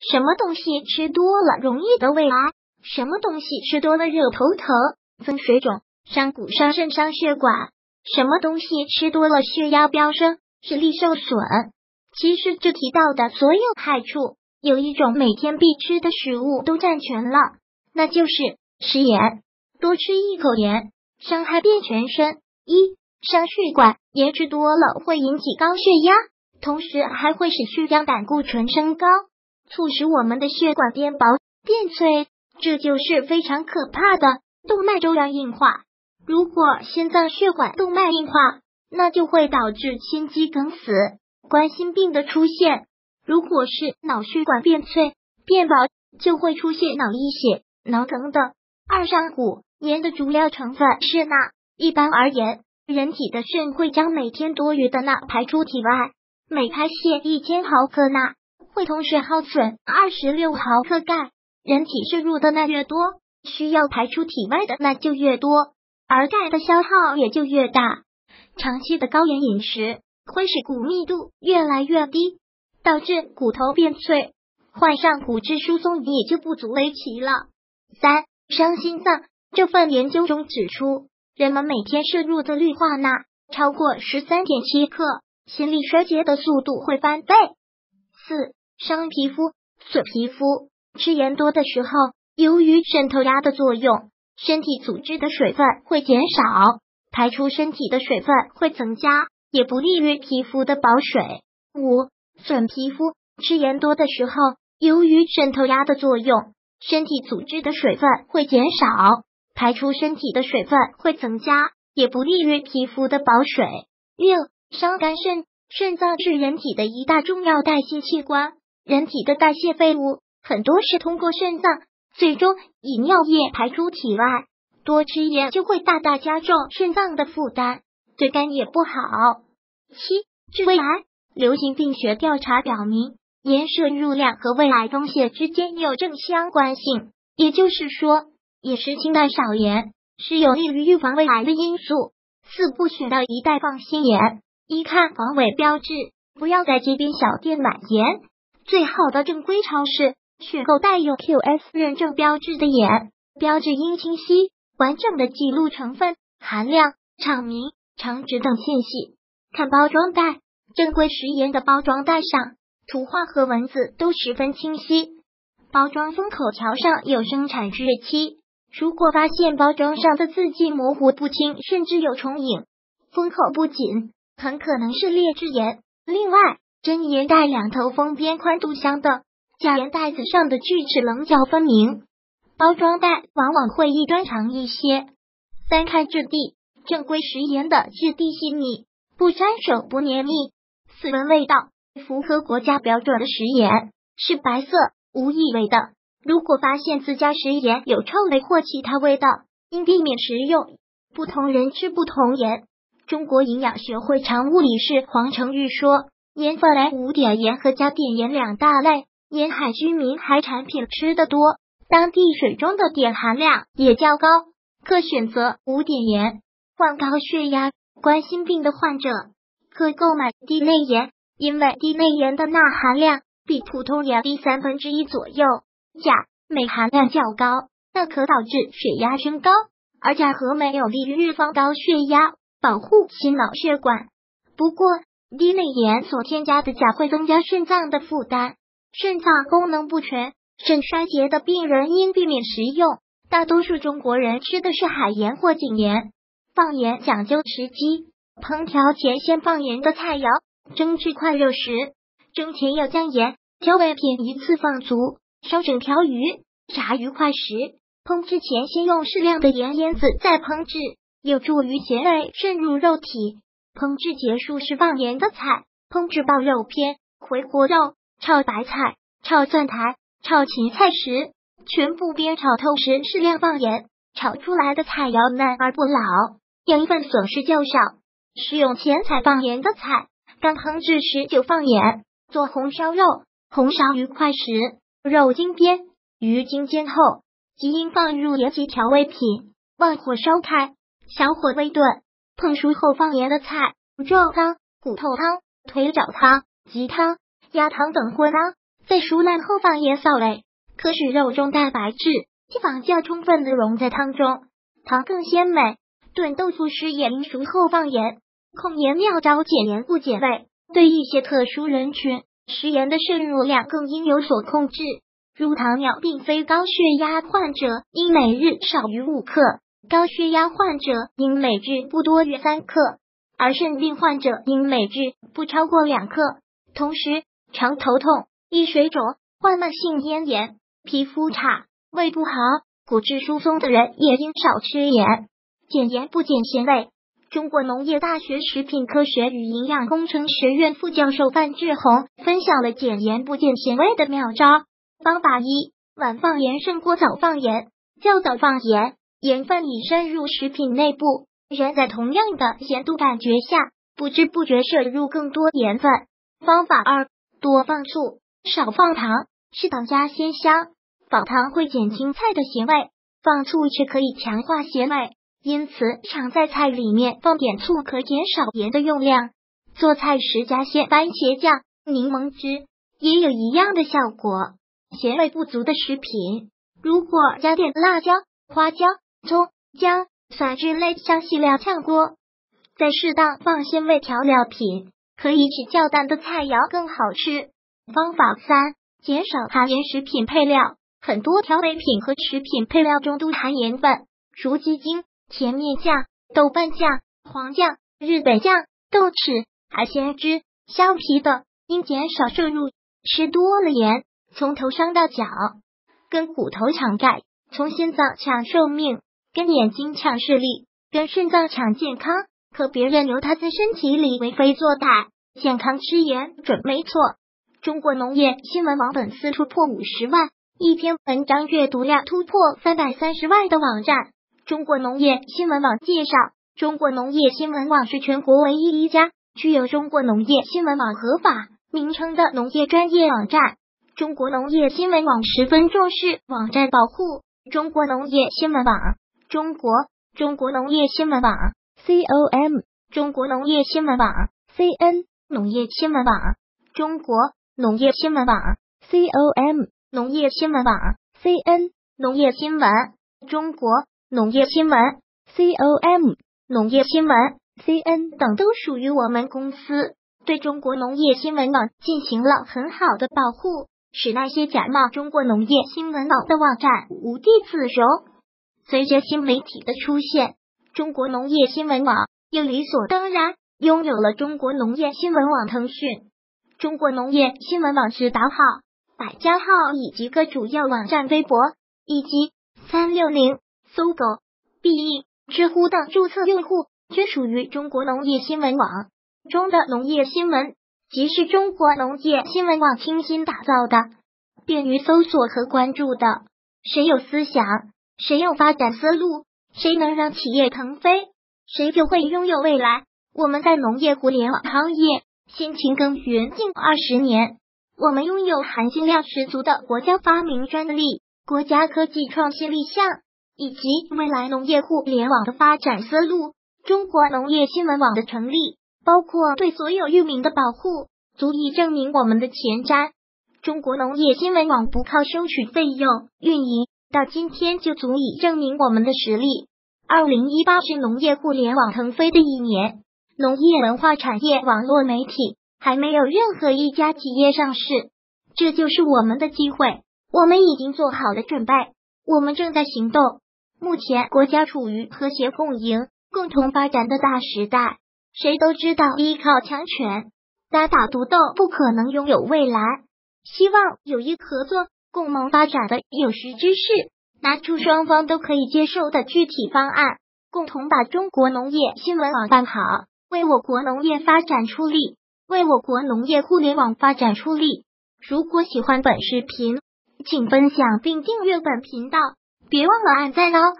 什么东西吃多了容易得胃癌？什么东西吃多了热头疼、风水肿、伤骨伤肾伤血管？什么东西吃多了血压飙升、视力受损？其实这提到的所有害处，有一种每天必吃的食物都占全了，那就是食盐。多吃一口盐，伤害遍全身。一伤血管，盐吃多了会引起高血压，同时还会使血浆胆固醇升高。促使我们的血管变薄变脆，这就是非常可怕的动脉粥样硬化。如果心脏血管动脉硬化，那就会导致心肌梗死、冠心病的出现。如果是脑血管变脆变薄，就会出现脑溢血、脑梗等。二上骨，盐的主要成分是钠。一般而言，人体的肾会将每天多余的钠排出体外，每排泄一千毫克钠。会同时耗损二十六毫克钙，人体摄入的钠越多，需要排出体外的钠就越多，而钙的消耗也就越大。长期的高盐饮食会使骨密度越来越低，导致骨头变脆，患上骨质疏松也就不足为奇了。三伤心脏，这份研究中指出，人们每天摄入的氯化钠超过十三点七克，心力衰竭的速度会翻倍。四伤皮肤损皮肤，吃盐多的时候，由于渗透压的作用，身体组织的水分会减少，排出身体的水分会增加，也不利于皮肤的保水。五损皮肤，吃盐多的时候，由于渗透压的作用，身体组织的水分会减少，排出身体的水分会增加，也不利于皮肤的保水。六伤肝肾，肾脏是人体的一大重要代谢器官。人体的代谢废物很多是通过肾脏，最终以尿液排出体外。多吃盐就会大大加重肾脏的负担，对肝也不好。七治胃癌，流行病学调查表明，盐摄入量和胃癌风险之间有正相关性。也就是说，饮食清淡少盐是有利于预防胃癌的因素。四不选到一袋放心盐，一看防伪标志，不要在街边小店买盐。最好的正规超市选购带有 QS 认证标志的盐，标志应清晰、完整的记录成分、含量、厂名、厂址等信息。看包装袋，正规食盐的包装袋上图画和文字都十分清晰。包装封口条上有生产日期。如果发现包装上的字迹模糊不清，甚至有重影，封口不紧，很可能是劣质盐。另外，真盐袋两头封边宽度相等，假盐袋子上的锯齿棱角分明，包装袋往往会一端长一些。三看质地，正规食盐的质地细腻，不粘手不黏腻。四闻味道，符合国家标准的食盐是白色无异味的。如果发现自家食盐有臭味或其他味道，应避免食用。不同人吃不同盐。中国营养学会常务理事黄成玉说。盐分为无碘盐和加碘盐两大类，沿海居民海产品吃的多，当地水中的碘含量也较高，可选择无碘盐。患高血压、冠心病的患者可购买低内盐，因为低内盐的钠含量比普通盐低三分之一左右。钾、镁含量较高，那可导致血压升高，而钾和镁有利于预防高血压，保护心脑血管。不过，低内盐所添加的钾会增加肾脏的负担，肾脏功能不全、肾衰竭的病人应避免食用。大多数中国人吃的是海盐或井盐。放盐讲究时机，烹调前先放盐的菜肴，蒸至快热时，蒸前要将盐、调味品一次放足。烧整条鱼、炸鱼块时，烹制前先用适量的盐腌制再烹制，有助于咸味渗入肉体。烹制结束是放盐的菜，烹制爆肉片、回锅肉、炒白菜、炒蒜苔、炒芹菜时，全部煸炒透时适量放盐，炒出来的菜肴嫩而不老，盐分损失较少。食用前才放盐的菜，刚烹制时就放盐。做红烧肉、红烧鱼块时，肉经煸，鱼经煎后，即应放入盐及调味品，旺火烧开，小火微炖。烹熟后放盐的菜，肉汤、骨头汤、腿脚汤、鸡汤、鸭汤等荤汤，在熟烂后放盐扫味，可使肉中蛋白质、脂肪较充分的溶在汤中，汤更鲜美。炖豆腐时也应熟后放盐，控盐妙招减盐不减味。对一些特殊人群，食盐的摄入量更应有所控制。如糖尿病非高血压患者，应每日少于五克；高血压患者应每日不多于三克；而肾病患者应每日不超过两克。同时，常头痛、易水肿、患慢性咽炎、皮肤差、胃不好、骨质疏松的人也应少吃盐。减盐不减咸味。中国农业大学食品科学与营养工程学院副教授范志红分享了减盐不减咸味的妙招。方法一：晚放盐胜过早放盐。较早放盐，盐分已渗入食品内部，人在同样的咸度感觉下，不知不觉摄入更多盐分。方法二：多放醋，少放糖，适当加鲜香。放糖会减轻菜的咸味，放醋却可以强化咸味。因此，常在菜里面放点醋，可减少盐的用量。做菜时加些番茄酱、柠檬汁，也有一样的效果。咸味不足的食品，如果加点辣椒、花椒、葱、姜、蒜之类香细料炝锅，再适当放鲜味调料品，可以使较淡的菜肴更好吃。方法三：减少含盐食品配料。很多调味品和食品配料中都含盐分，如鸡精。甜面酱、豆瓣酱、黄酱、日本酱、豆豉、海鲜汁、削皮等，应减少摄入。吃多了盐，从头伤到脚，跟骨头抢钙，从心脏抢寿命，跟眼睛抢视力，跟肾脏抢健康。可别任由他在身体里为非作歹，健康吃盐准没错。中国农业新闻网粉丝突破五十万，一篇文章阅读量突破三百三十万的网站。中国农业新闻网介绍，中国农业新闻网是全国唯一一家具有中国农业新闻网合法名称的农业专业网站。中国农业新闻网十分重视网站保护。中国农业新闻网，中国中国农业新闻网 com，中国农业新闻网 cn，农业新闻网，中国农业新闻网 com，农业新闻网 cn，农业新闻，中国。农业新闻 com、农业新闻 cn 等都属于我们公司，对中国农业新闻网进行了很好的保护，使那些假冒中国农业新闻网的网站无地自容。随着新媒体的出现，中国农业新闻网又理所当然拥有了中国农业新闻网腾讯。中国农业新闻网直达号、百家号以及各主要网站微博以及三六零。搜狗、B E、知乎等注册用户均属于中国农业新闻网中的农业新闻，即是中国农业新闻网精心打造的，便于搜索和关注的。谁有思想，谁有发展思路，谁能让企业腾飞，谁就会拥有未来。我们在农业互联网行业辛勤耕耘近二十年，我们拥有含金量十足的国家发明专利、国家科技创新立项。以及未来农业互联网的发展思路，中国农业新闻网的成立，包括对所有域名的保护，足以证明我们的前瞻。中国农业新闻网不靠收取费用运营，到今天就足以证明我们的实力。二零一八是农业互联网腾飞的一年，农业文化产业网络媒体还没有任何一家企业上市，这就是我们的机会。我们已经做好了准备，我们正在行动。目前，国家处于和谐共赢、共同发展的大时代。谁都知道，依靠强权、单打独斗不可能拥有未来。希望有一合作、共谋发展的有识之士，拿出双方都可以接受的具体方案，共同把中国农业新闻网办好，为我国农业发展出力，为我国农业互联网发展出力。如果喜欢本视频，请分享并订阅本频道。别忘了按赞哦！